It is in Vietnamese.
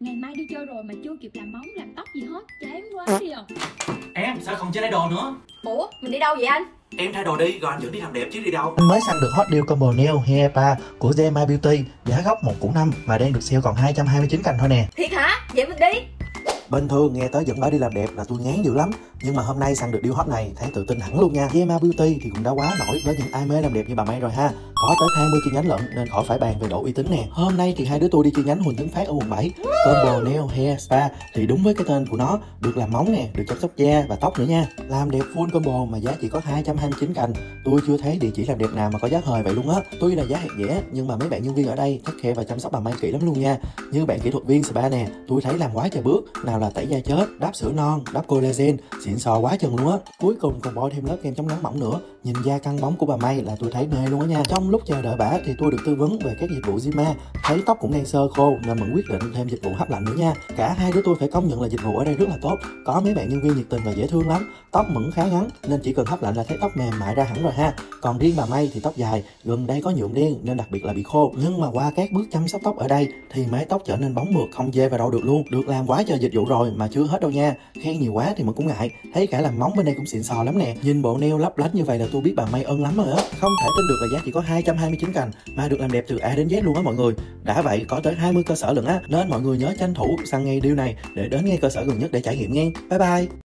Ngày mai đi chơi rồi mà chưa kịp làm móng làm tóc gì hết Chán quá đi à Em sao không chơi lấy đồ nữa? Ủa mình đi đâu vậy anh? Em thay đồ đi rồi anh dẫn đi làm đẹp chứ đi đâu. Anh mới săn được hot deal combo nail hair spa của Zema Beauty giá gốc 1 củ 5 mà đang được sale còn 229 cành thôi nè. Thiệt hả? Vậy mình đi Bình thường nghe tới dẫn bà đi làm đẹp là tôi ngán dữ lắm. Nhưng mà hôm nay săn được deal hot này thấy tự tin hẳn luôn nha. Zema Beauty thì cũng đã quá nổi với những ai mê làm đẹp như bà May rồi ha. Có tới 20 chi nhánh lận nên khỏi phải bàn về độ uy tín nè. Hôm nay thì hai đứa tôi đi chi nhánh Huỳnh Tấn Phát ở quận 7 Combo Nail Hair Spa thì đúng với cái tên của nó. Được làm móng nè, được chăm sóc da và tóc nữa nha. Làm đẹp full combo mà giá chỉ có 229 cành. Tôi chưa thấy địa chỉ làm đẹp nào mà có giá hời vậy luôn á. Tuy là giá hạt rẻ nhưng mà mấy bạn nhân viên ở đây khắc khe và chăm sóc bà May kỹ lắm luôn nha. Như bạn kỹ thuật viên spa nè Tôi thấy làm quá trời bước. Nào là tẩy da chết, đắp sữa non, đắp collagen Xịn sò quá chừng luôn á. Cuối cùng còn bỏ thêm lớp kem chống nắng mỏng nữa. Nhìn da căng bóng của bà May là tôi thấy mê luôn á nha. Trong lúc chờ đợi bả thì tôi được tư vấn về các dịch vụ Zima Thấy tóc cũng đang sơ khô nên mình quyết định thêm dịch vụ hấp lạnh nữa nha. Cả hai đứa tôi phải công nhận là dịch vụ ở đây rất là tốt. Có mấy bạn nhân viên nhiệt tình và dễ thương lắm. Tóc mẫn khá ngắn nên chỉ cần hấp lạnh là thấy tóc mềm mại ra hẳn rồi ha. Còn riêng bà May thì tóc dài Gần đây có nhuộm đen nên đặc biệt là bị khô. Nhưng mà qua các bước chăm sóc tóc ở đây Thì mái tóc trở nên bóng mượt không dê vào đâu được luôn. Được làm quá trời dịch vụ rồi mà chưa hết đâu nha. Khen nhiều quá thì mình cũng ngại. Thấy cả làm móng bên đây cũng xịn sò lắm nè. Nhìn bộ nail lấp lánh như vậy là tôi biết bà May ơn lắm rồi á. Không thể tin được là giá chỉ có 229 cành Mà được làm đẹp từ A đến Z luôn á mọi người. Đã vậy có tới 20 cơ sở lận á, Nên mọi người nhớ tranh thủ săn ngay điều này Để đến ngay cơ sở gần nhất để trải nghiệm nghe. Bye bye.